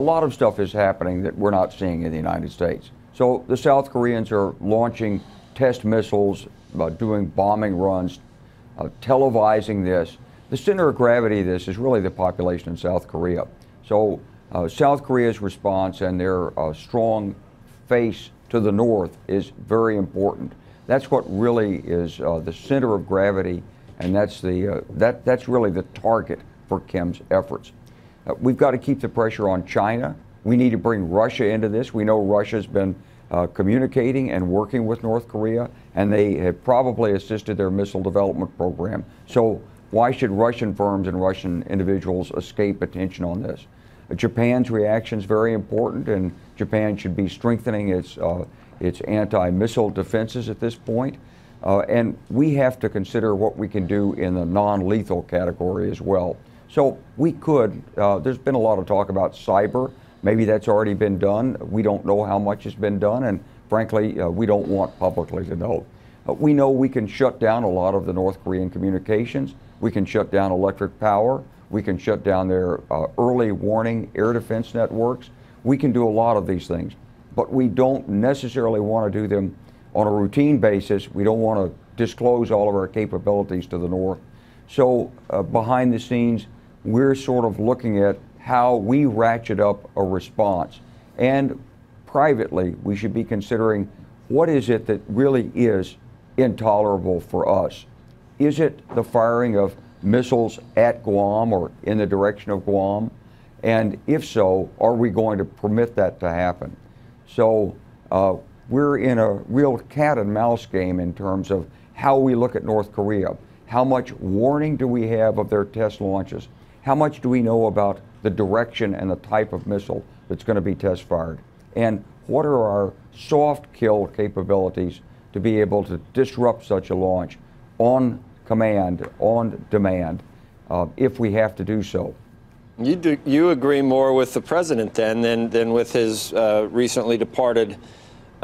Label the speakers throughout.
Speaker 1: A lot of stuff is happening that we're not seeing in the United States. So the South Koreans are launching test missiles, uh, doing bombing runs, uh, televising this. The center of gravity of this is really the population in South Korea. So uh, South Korea's response and their uh, strong face to the north is very important. That's what really is uh, the center of gravity, and that's the uh, that that's really the target for Kim's efforts. Uh, we've got to keep the pressure on China. We need to bring Russia into this. We know Russia's been uh, communicating and working with North Korea, and they have probably assisted their missile development program. So why should Russian firms and Russian individuals escape attention on this? Japan's reaction is very important, and Japan should be strengthening its uh, its anti-missile defenses at this point. Uh, and we have to consider what we can do in the non-lethal category as well. So we could, uh, there's been a lot of talk about cyber. Maybe that's already been done. We don't know how much has been done, and frankly, uh, we don't want publicly to know. Uh, we know we can shut down a lot of the North Korean communications. We can shut down electric power. We can shut down their uh, early warning air defense networks. We can do a lot of these things but we don't necessarily want to do them on a routine basis. We don't want to disclose all of our capabilities to the North. So uh, behind the scenes, we're sort of looking at how we ratchet up a response. And privately, we should be considering what is it that really is intolerable for us? Is it the firing of missiles at Guam or in the direction of Guam? And if so, are we going to permit that to happen? So uh, we're in a real cat and mouse game in terms of how we look at North Korea. How much warning do we have of their test launches? How much do we know about the direction and the type of missile that's going to be test fired? And what are our soft kill capabilities to be able to disrupt such a launch on command, on demand, uh, if we have to do so?
Speaker 2: You do, you agree more with the president then than than with his uh, recently departed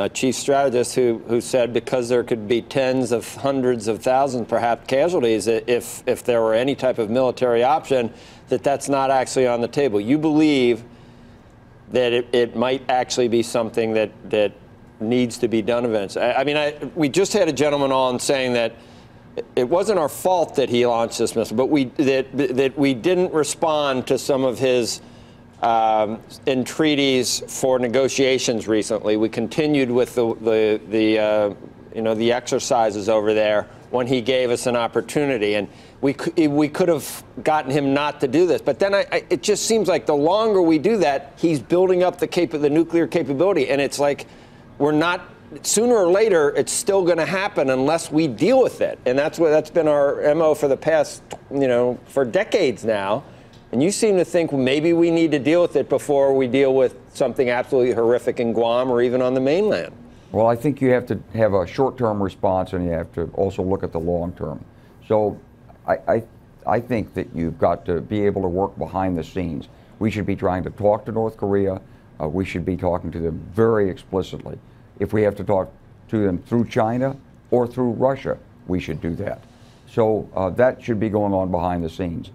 Speaker 2: chief strategist, who who said because there could be tens of hundreds of thousands, perhaps casualties, if if there were any type of military option, that that's not actually on the table. You believe that it, it might actually be something that that needs to be done eventually. I, I mean, I, we just had a gentleman on saying that it wasn't our fault that he launched this missile, but we that that we didn't respond to some of his um, entreaties for negotiations recently. We continued with the the, the uh, you know the exercises over there when he gave us an opportunity, and we we could have gotten him not to do this. But then I, I, it just seems like the longer we do that, he's building up the cap- the nuclear capability, and it's like we're not sooner or later, it's still going to happen unless we deal with it. And that's what that's been our mo for the past, you know, for decades now. And you seem to think maybe we need to deal with it before we deal with something absolutely horrific in Guam or even on the mainland.
Speaker 1: Well, I think you have to have a short-term response, and you have to also look at the long term. So, I, I, I think that you've got to be able to work behind the scenes. We should be trying to talk to North Korea. Uh, we should be talking to them very explicitly. If we have to talk to them through China or through Russia, we should do that. So uh, that should be going on behind the scenes.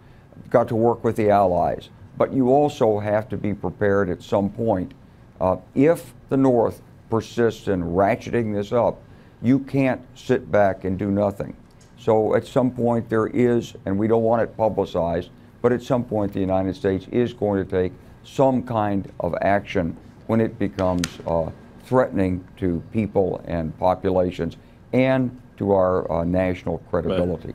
Speaker 1: Got to work with the allies, but you also have to be prepared at some point. Uh, if the North persists in ratcheting this up, you can't sit back and do nothing. So at some point there is, and we don't want it publicized, but at some point the United States is going to take some kind of action when it becomes uh, threatening to people and populations and to our uh, national credibility. Right.